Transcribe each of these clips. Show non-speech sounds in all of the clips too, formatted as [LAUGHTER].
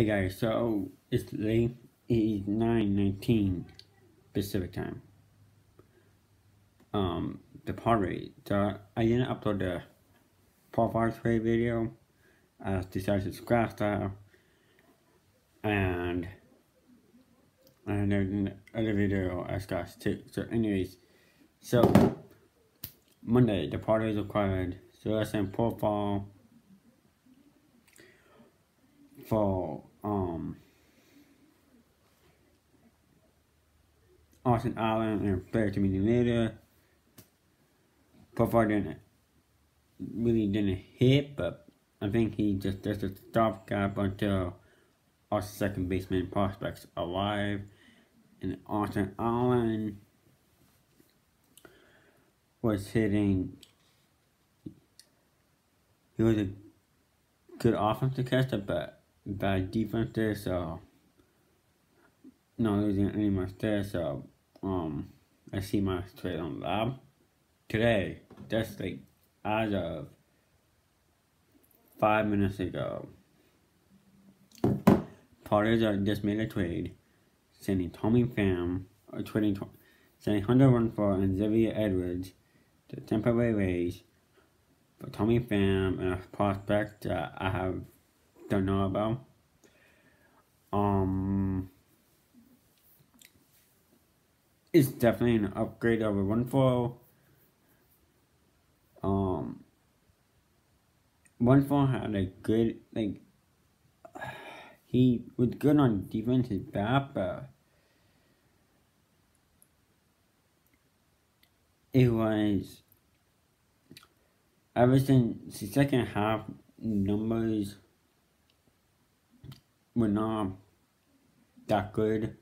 Hey guys, so it's late, it's 9.19 Pacific time. Um, the party, so I didn't upload the Paul Fox video. I decided to scratch that. And, and then other video I scratched too. So anyways, so Monday, the party is required. So let's send Profar for um Austin Allen and player to meeting later. Profar didn't really didn't hit, but I think he just does a stopgap until our second baseman prospects alive. And Austin Allen was hitting. He was a good offensive catcher, but bad defense there, so not losing any much there, so um I see my trade on lab today. just like as of five minutes ago. Are just made a trade, sending Tommy Pham or trading sending Hunter Renfroe and Xavier Edwards to Tampa Bay Rays for Tommy Pham and a prospect that I have don't know about. Um, it's definitely an upgrade over Renfroe. Um, Renfroe had a good like. [SIGHS] He was good on defense, his bat, but it was ever since the second half numbers were not that good.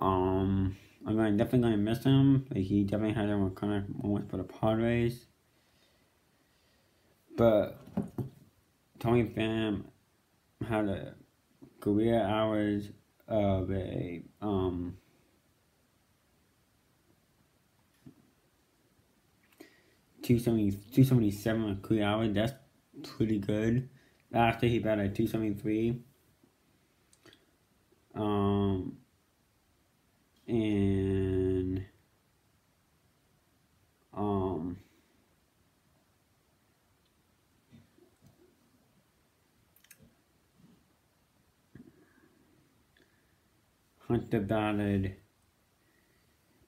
Um, I'm gonna, definitely gonna miss him. Like he definitely had a kind of moments for the Padres. But Tommy Pham had a career hours of a um two seventy two seventy seven career hours. That's pretty good. After he batted 273. Um, and um, Hunter batted.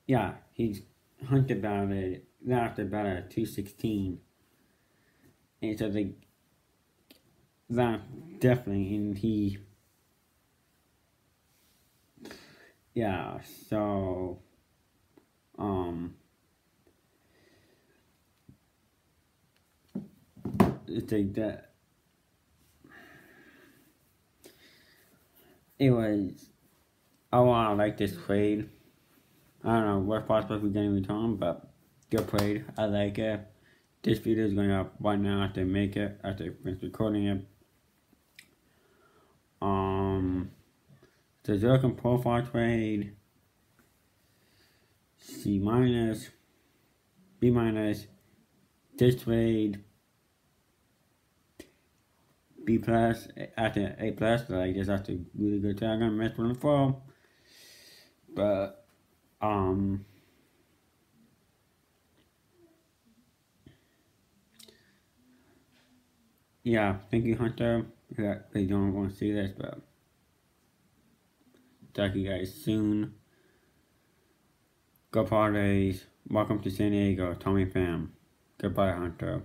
Yeah, he's Hunter batted after batted 216. And so the that definitely, and he, yeah, so, um, it's like that. Oh, I wanna like this trade. I don't know what prospect we're getting return, but good trade. I like it. This video is going up right now after I make it, after I finish recording it. Um, the Jurickson Profar trade, C minus, B minus, this trade, B plus, after A plus, like this after really good trade. I'm gonna mess with them but, um, yeah, thank you, Hunter. Yeah, they don't want to see this, but talk to you guys soon. Go Padres. Welcome to San Diego, Tommy Pham. Goodbye, Hunter.